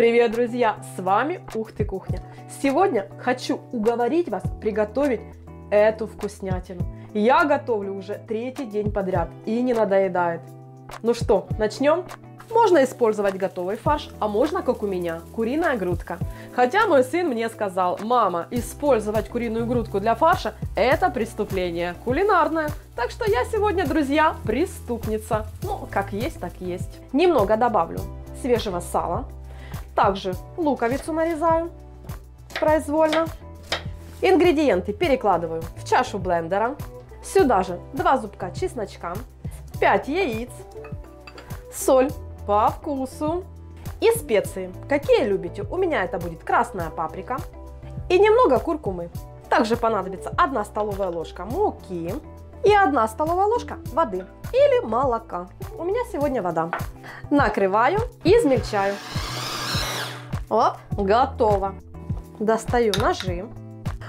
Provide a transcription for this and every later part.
Привет, друзья! С вами Ух ты Кухня. Сегодня хочу уговорить вас приготовить эту вкуснятину. Я готовлю уже третий день подряд и не надоедает. Ну что, начнем? Можно использовать готовый фарш, а можно, как у меня, куриная грудка. Хотя мой сын мне сказал, мама, использовать куриную грудку для фарша – это преступление кулинарное. Так что я сегодня, друзья, преступница. Ну, как есть, так есть. Немного добавлю свежего сала. Также луковицу нарезаю произвольно. Ингредиенты перекладываю в чашу блендера. Сюда же 2 зубка чесночка, 5 яиц, соль по вкусу и специи. Какие любите? У меня это будет красная паприка и немного куркумы. Также понадобится 1 столовая ложка муки и 1 столовая ложка воды или молока. У меня сегодня вода. Накрываю и измельчаю. Оп, готово. Достаю ножи.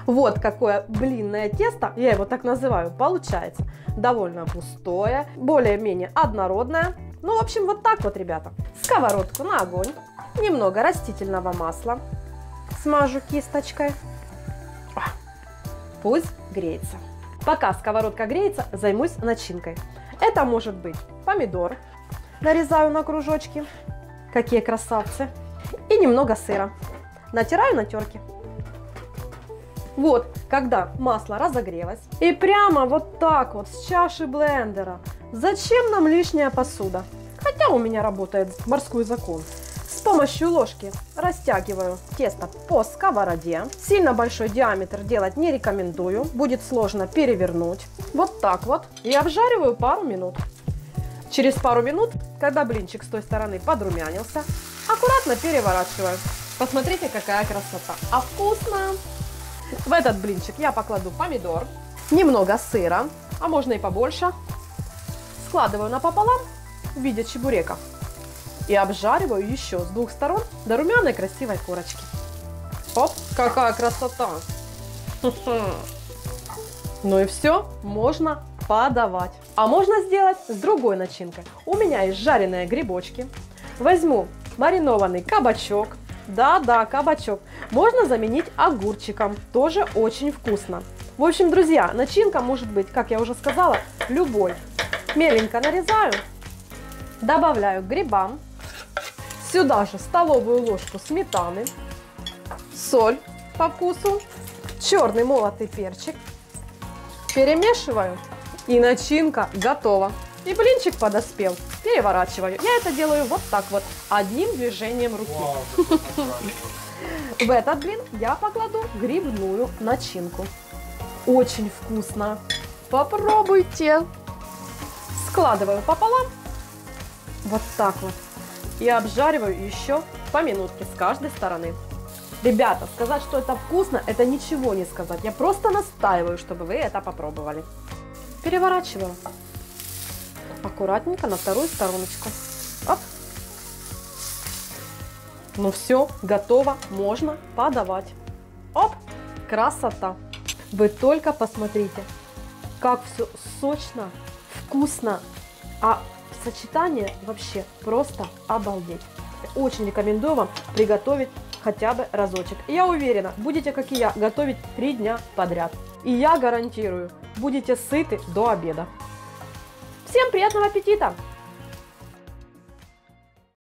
Вот какое блинное тесто, я его так называю, получается. Довольно густое, более-менее однородное. Ну, в общем, вот так вот, ребята. Сковородку на огонь. Немного растительного масла. Смажу кисточкой. Пусть греется. Пока сковородка греется, займусь начинкой. Это может быть помидор. Нарезаю на кружочки. Какие красавцы. И немного сыра. Натираю на терке. Вот, когда масло разогрелось, и прямо вот так вот с чаши блендера. Зачем нам лишняя посуда? Хотя у меня работает морской закон. С помощью ложки растягиваю тесто по сковороде. Сильно большой диаметр делать не рекомендую, будет сложно перевернуть. Вот так вот. И обжариваю пару минут. Через пару минут, когда блинчик с той стороны подрумянился, аккуратно переворачиваю. Посмотрите, какая красота. А вкусно! В этот блинчик я покладу помидор, немного сыра, а можно и побольше. Складываю напополам в виде чебурека. И обжариваю еще с двух сторон до румяной красивой корочки. Оп, какая красота! Ну и все, можно подавать. А можно сделать с другой начинкой. У меня есть жареные грибочки. Возьму маринованный кабачок, да-да, кабачок. Можно заменить огурчиком, тоже очень вкусно. В общем, друзья, начинка может быть, как я уже сказала, любой. Меленько нарезаю, добавляю грибам. Сюда же столовую ложку сметаны, соль по вкусу, черный молотый перчик. Перемешиваю и начинка готова. И блинчик подоспел. Переворачиваю. Я это делаю вот так вот, одним движением руки. В этот блин я покладу грибную начинку. Очень вкусно. Попробуйте. Складываю пополам. Вот так вот. И обжариваю еще по минутке с каждой стороны. Ребята, сказать, что это вкусно, это ничего не сказать. Я просто настаиваю, чтобы вы это попробовали. Переворачиваю аккуратненько на вторую стороночку. Оп. Ну все, готово, можно подавать. Оп, красота. Вы только посмотрите, как все сочно, вкусно, а сочетание вообще просто обалдеть. Очень рекомендую вам приготовить хотя бы разочек. Я уверена, будете, как и я, готовить три дня подряд. И я гарантирую, будете сыты до обеда. Всем приятного аппетита!